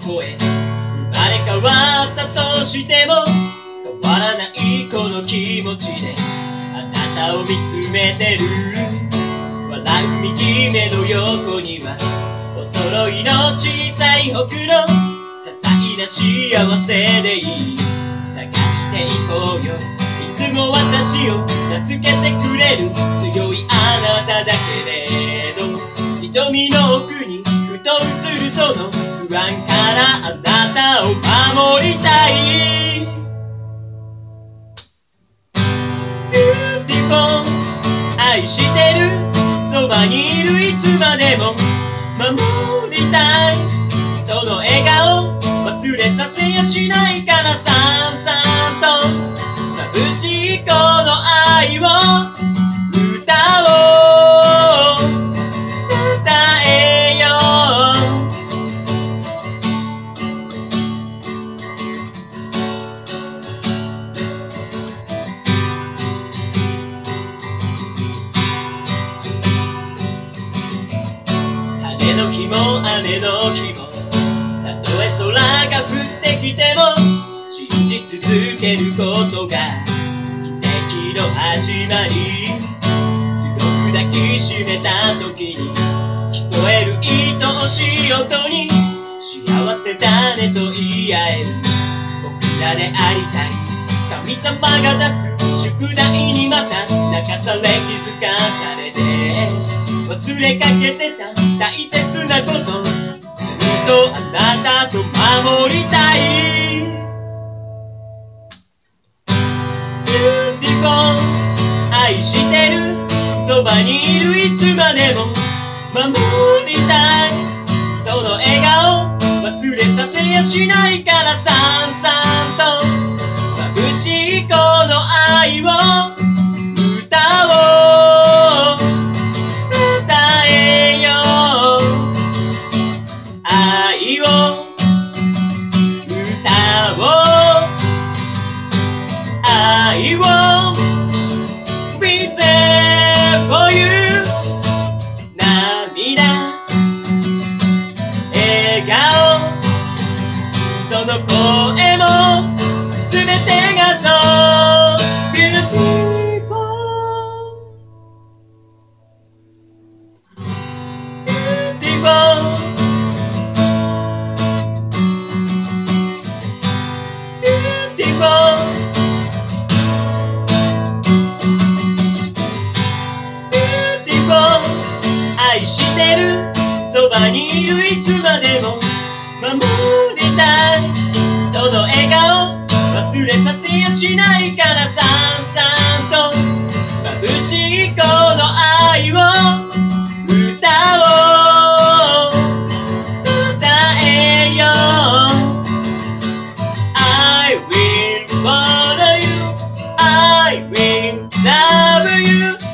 超え生まれ変わったとしても変わらないこの気持ちであなたを見つめてる。笑う右目の横にはお揃いの小さいほくろ些細な幸せでいい探していこうよ。いつも私を助けてくれる。強いあからあなたを守りたい。Beautiful 愛してる。そばにいるいつまでも守りたい。その笑顔忘れさせやしない。日も雨の日も。たとえ空が降ってきても信じ続けることが奇跡の始まり。強く抱きしめた時に聞こえる愛おしい音に幸せだねと言い合える。僕らでありたい。神様が出す宿題にまた泣かされ気づかされて忘れかけてた。大切ことずっとあなたと守りたい。Beautiful 愛してるそばにいるいつまでも。守りたい。その笑顔忘れさせやしないからさ。その声も全て I remember you.